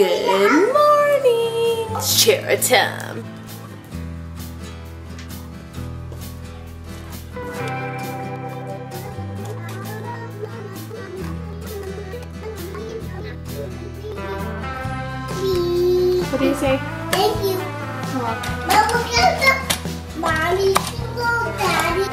Good morning. It's cheer time. What do you say? Thank you. But look at the mommy single daddy.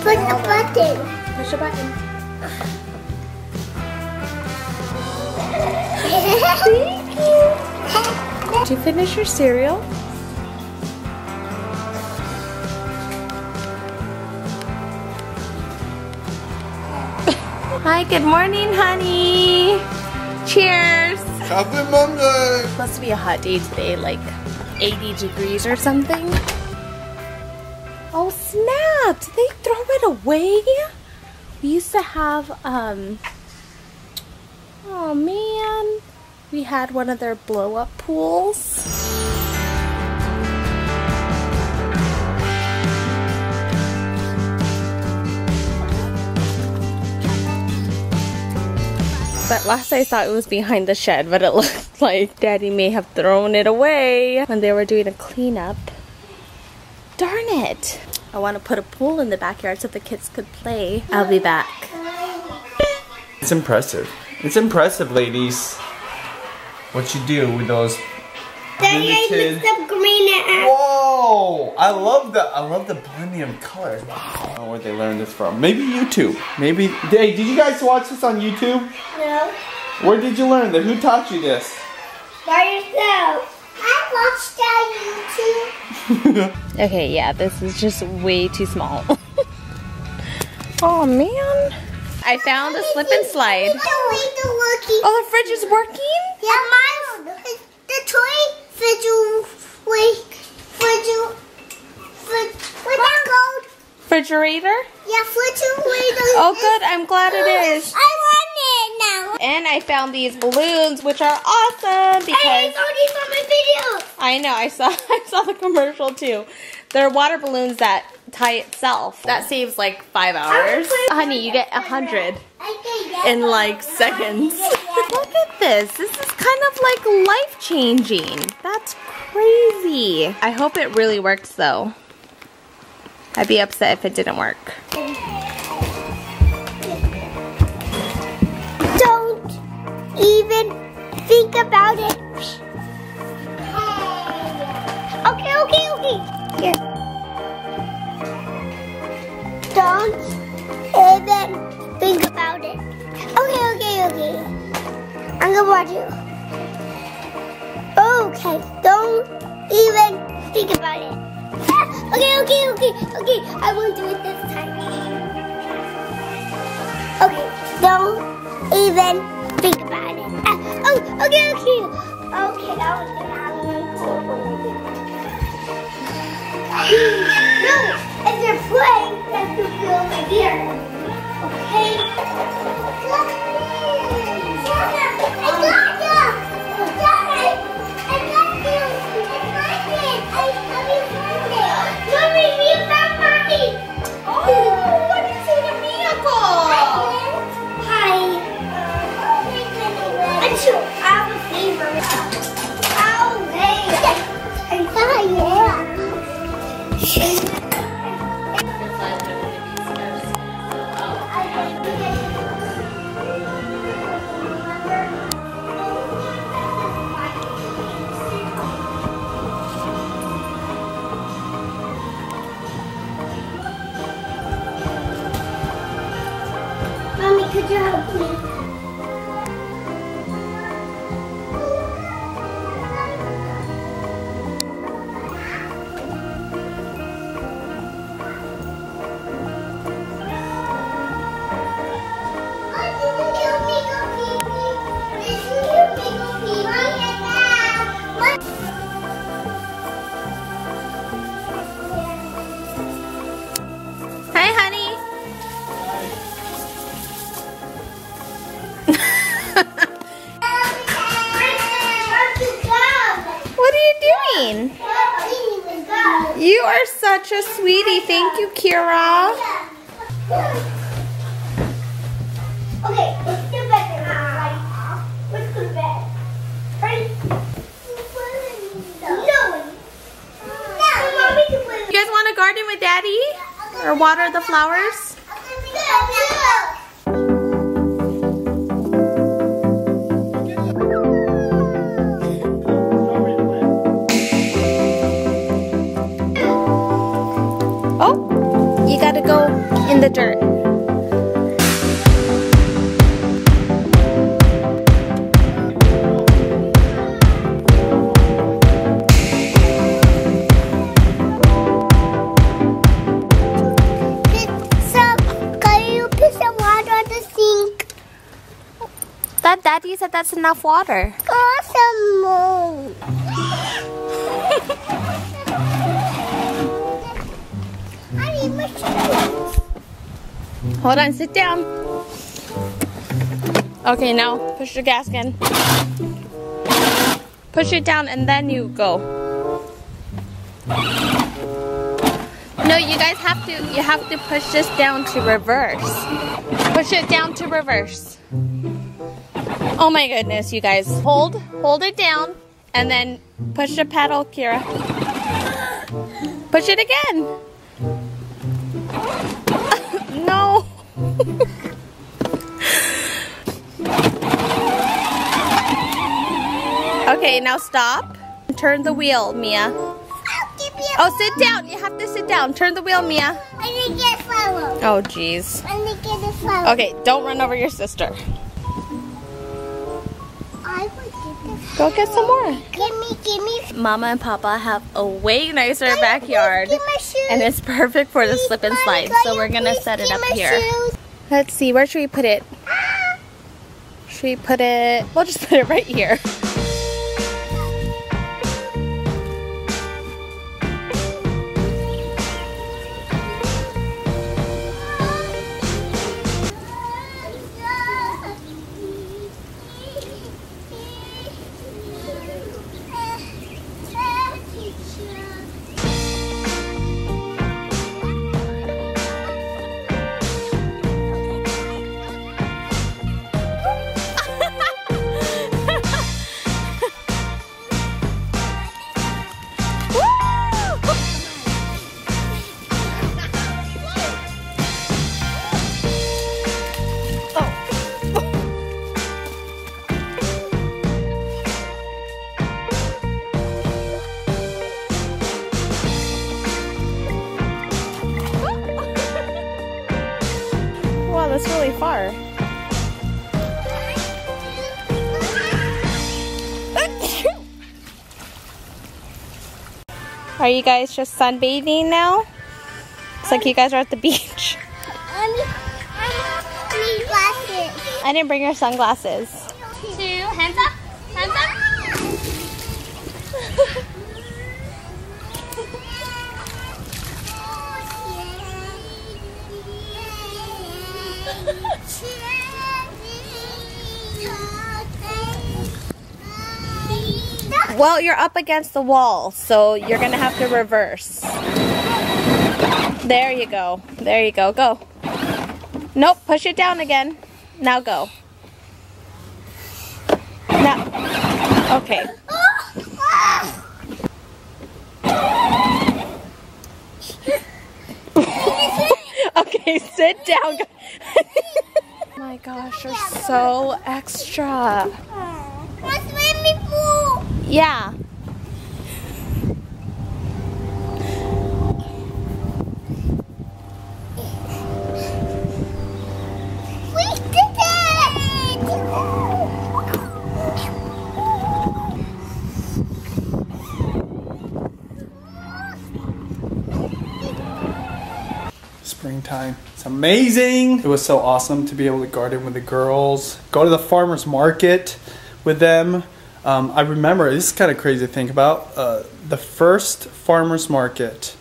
Push the button. Push the button. You. Did you finish your cereal? Hi, good morning, honey. Cheers. Happy Monday! Supposed to be a hot day today, like 80 degrees or something. Oh snap! Did they throw it away? We used to have, um, oh man, we had one of their blow up pools. But last I saw it was behind the shed, but it looked like Daddy may have thrown it away when they were doing a cleanup. Darn it! I want to put a pool in the backyard so the kids could play. I'll be back. It's impressive. It's impressive, ladies. What you do with those Daddy, I limited. mixed up green and Whoa! I love the I love the blending of colors. Wow. I don't know where they learned this from. Maybe YouTube. Maybe. Hey, did you guys watch this on YouTube? no. Where did you learn that? Who taught you this? By yourself. I watched that YouTube. Okay, yeah, this is just way too small. oh man. I found a slip and slide. The way the looking. Oh, the fridge is working? Yeah, mine. The toy fidget wait fidget fid what's that called? Refrigerator? Yeah, fidget wait. Oh good, I'm glad it is. I want it now. And I found these balloons, which are awesome I because saw these on my video. I know I saw I saw the commercial too. They're water balloons that tie itself. That saves like five hours. Honey, you get a hundred in like seconds. Look at this. This is kind of like life changing. That's crazy. I hope it really works though. I'd be upset if it didn't work. Don't even think about it. Okay, okay, okay. Here. Don't even think about it. Okay, okay, okay. I'm gonna watch you. Okay, don't even think about it. Ah, Okay, okay, okay, okay. I won't do it this time. Okay, don't even think about it. Ah, oh, okay, okay. Okay, that was good. No, if you're playing, that's to feel over here. Okay? I Mommy, extra sweetie. Thank you, Keira. Okay, let's get back in right? Let's go to bed. Ready? No. No. You guys want to garden with Daddy? Or water the flowers? The dirt, can you put some water on the sink? That daddy said that's enough water. Awesome Hold on, sit down. Okay, now push the gas again. Push it down and then you go. No, you guys have to you have to push this down to reverse. Push it down to reverse. Oh my goodness, you guys. Hold hold it down and then push the pedal, Keira. Push it again. Okay, now stop. Turn the wheel, Miya. I'll give you Oh, sit down. You have to sit down. Turn the wheel, Miya. I need to get flower. Oh, jeez. I need to get a flower. Okay, don't run over your sister. I will get the Go get some more. Give me, give me. Mama and Papa have a way nicer backyard, Give my shoes. and it's perfect for the slip and slide. So we're gonna set it up here. Let's see, where should we put it? Should we put it? We'll just put it right here. That's really far. Are you guys just sunbathing now? It's like you guys are at the beach. I need, I need glasses. I didn't bring your sunglasses. Well, you're up against the wall, so you're gonna have to reverse. There you go. There you go. Go. Nope, push it down again. Now go. Now. Okay. okay, sit down. oh my gosh, you're so extra. A swimming pool. Yeah. We did it! Springtime. It's amazing. It was so awesome to be able to garden with the girls, go to the farmer's market with them. Um, I remember, this is kind of crazy to think about, uh, the first farmer's market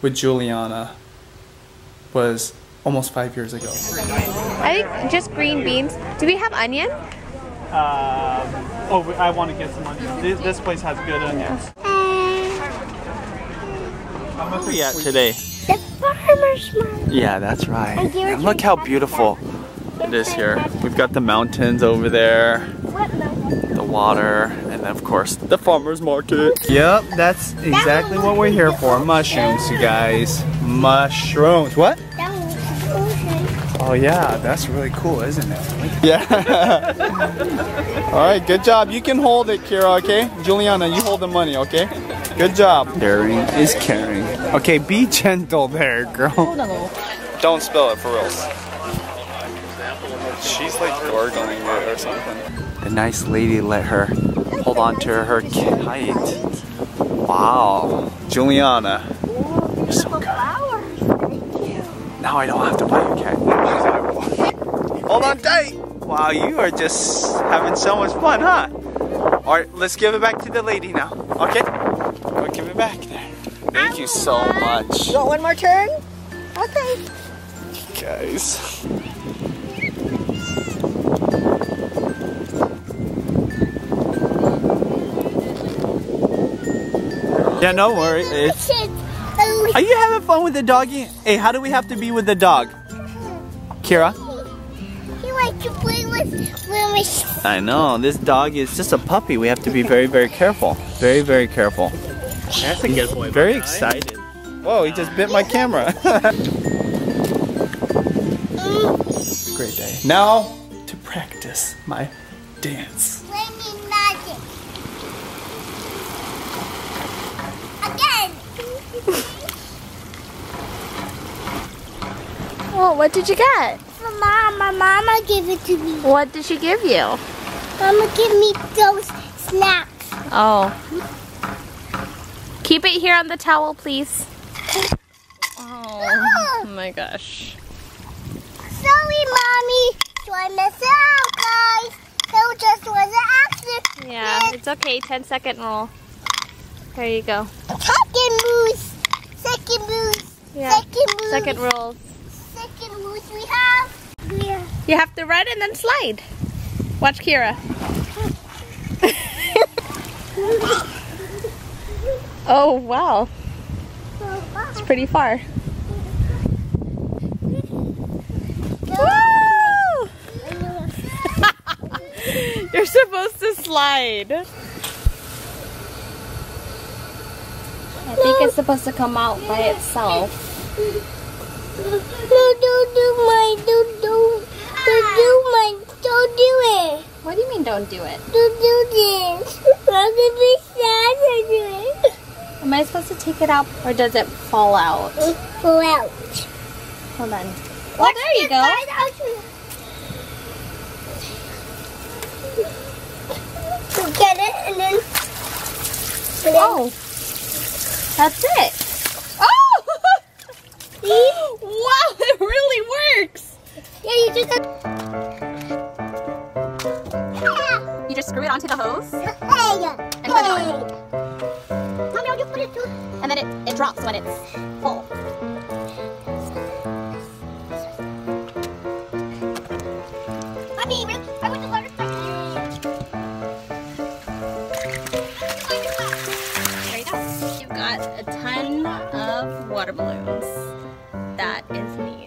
with Julianna was almost five years ago. I think just green beans. Do we have onion? Um, oh, I want to get some onions. This, this place has good onions. How much are you at today? The farmer's market. Yeah, that's right. And look how beautiful it is here. We've got the mountains over there, What mountain? the water, and And of course, the farmer's market. Yep, that's exactly what we're here for. Mushrooms, you guys. Mushrooms. What? That was the ocean. Oh yeah, that's really cool, isn't it? Yeah. All right, good job. You can hold it, Keira, okay? Julianna, you hold the money, okay? Good job. Caring is caring. Okay, be gentle there, girl. Don't spill it for reals. She's like gargling it or something. The nice lady let her hold on to her kite. Wow. Julianna, you're so good. Now I don't have to buy a cat. Hold on tight. Wow, you are just having so much fun, huh? All right, let's give it back to the lady now. Okay? Go give it back there. Thank you so much, You want one more turn? Okay. guys. Yeah, no worry. It's. Are you having fun with the doggy? Hey, how do we have to be with the dog? Keira? He likes to play with with I know, this dog is just a puppy. We have to be very, very careful. Very, very careful. That's a good boy. Very excited. Whoa, he just bit my camera. Mm. Great day. Now to practice my dance. Well, what did you get? For mom, my mama gave it to me. What did she give you? Mama give me those snacks. Oh. Keep it here on the towel, please. Oh, oh my gosh. Sorry, mommy. So I it out, guys. That just was an accident. Yeah, it's okay. 10 second rule. There you go. Second moose. Yeah. Second moose. Second rules. Second moose we have. Yeah. You have to run and then slide. Watch Keira. oh, wow. It's pretty far. Woo! You're supposed to slide. I think it's supposed to come out by itself. No, don't do my, don't do, don't do my, don't do it. What do you mean don't do it? Don't do this. I'm gonna be sad to do it. Am I supposed to take it out or does it fall out? Pull out. Hold on. Oh, there you go. Get it and then. And then Oh, that's it. Oh! wow, it really works. Yeah, you just. You just screw it onto the hose Hey, And on. Mommy, I'll just put it through. and then it, it drops when it's full. Water balloons. That is neat.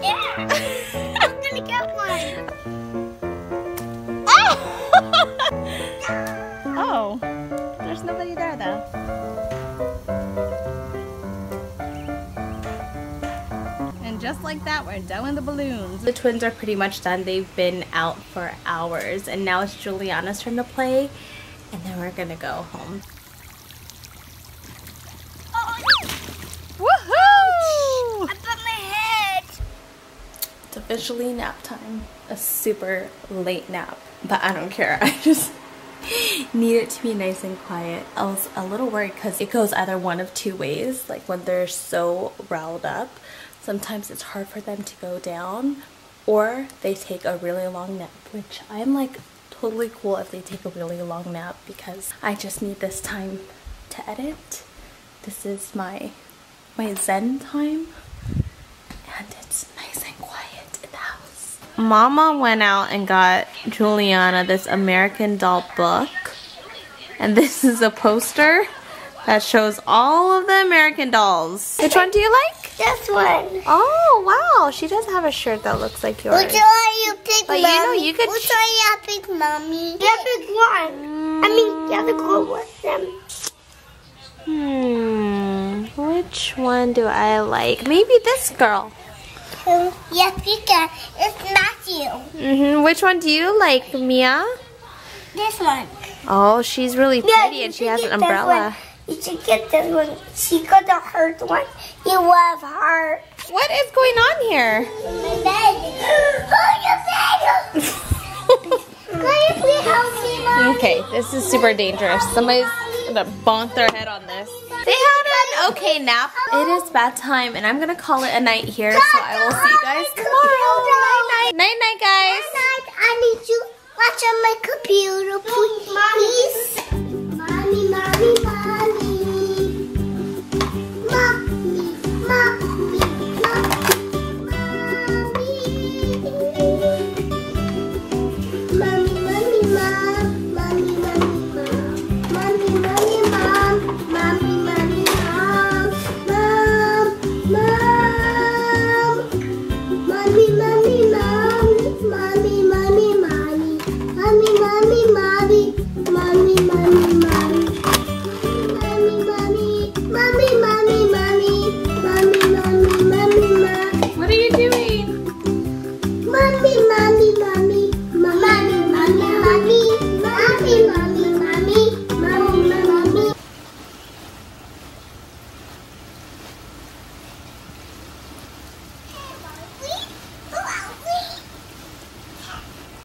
Yeah. I'm gonna get one. Oh! oh, there's nobody there though. And just like that, we're done with the balloons. The twins are pretty much done. They've been out for hours, and now it's Julianna's turn to play, and then we're gonna go home. Woohoo! I put my head. It's officially nap time. A super late nap, but I don't care. I just need it to be nice and quiet. I was a little worried because it goes either one of two ways. Like when they're so riled up, sometimes it's hard for them to go down or they take a really long nap, which I'm like totally cool if they take a really long nap because I just need this time to edit. This is my my zen time and it's nice and quiet in the house. Mama went out and got Julianna this American Doll book. And this is a poster that shows all of the American dolls. Which one do you like? This one. Oh, wow. She does have a shirt that looks like yours. Which one you pick, But mommy? you know, you could Which ch- one you pick, mommy? You pick one. I mean, you have to go with them. Hmm. Which one do I like? Maybe this girl. Yes, Pika. It's Matthew. Mm-hmm. Which one do you like, Miya? This one. Oh, she's really pretty you and she has an umbrella. You should get this one. She got the heart one. You love heart. What is going on here? My bed. Oh, your bed. Can you please help me, Mom? Okay, this is super dangerous. Somebody's gonna bonk their head on this. They had an okay nap. It is bad time, and I'm gonna call it a night here. So I will see you guys tomorrow. Night night, night night, guys. Night, I need you watch on my computer, please.